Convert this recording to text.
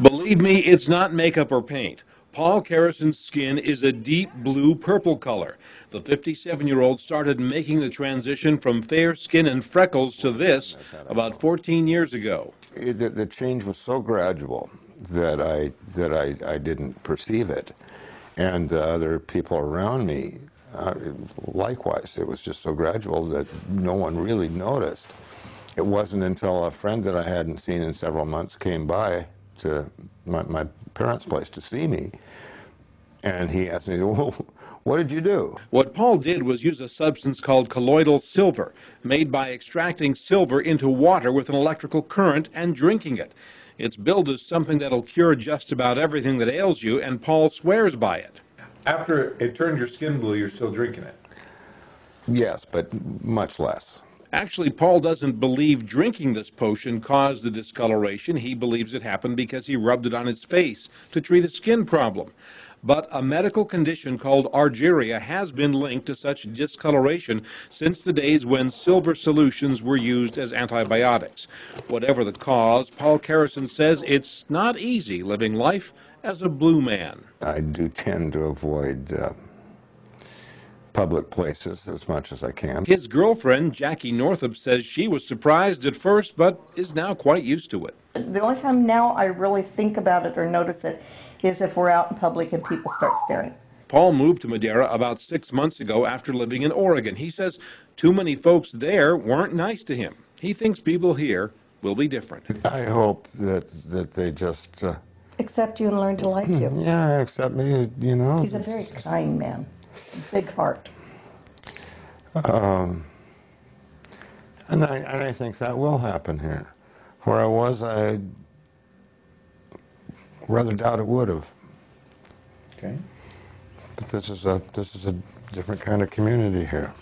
Believe me, it's not makeup or paint. Paul Karason's skin is a deep blue purple color. The 57 year old started making the transition from fair skin and freckles to this about 14 years ago. It, the, the change was so gradual that I, that I, I didn't perceive it. And uh, other people around me, uh, likewise, it was just so gradual that no one really noticed. It wasn't until a friend that I hadn't seen in several months came by to my, my parents' place to see me, and he asked me, well, what did you do? What Paul did was use a substance called colloidal silver, made by extracting silver into water with an electrical current and drinking it. It's billed as something that'll cure just about everything that ails you, and Paul swears by it. After it turned your skin blue, you're still drinking it. Yes, but much less. Actually, Paul doesn't believe drinking this potion caused the discoloration. He believes it happened because he rubbed it on his face to treat a skin problem. But a medical condition called argyria has been linked to such discoloration since the days when silver solutions were used as antibiotics. Whatever the cause, Paul Karason says it's not easy living life as a blue man. I do tend to avoid uh, public places as much as I can. His girlfriend, Jackie Northup, says she was surprised at first, but is now quite used to it. The only time now I really think about it or notice it is if we're out in public and people start staring. Paul moved to Madera about six months ago after living in Oregon. He says too many folks there weren't nice to him. He thinks people here will be different. I hope that, that they just, uh, Accept you and learn to like you. yeah, accept me, you know. He's a very kind man, big heart. Um, and I, and I think that will happen here. Where I was, I rather doubt it would have. Okay. But this is a this is a different kind of community here.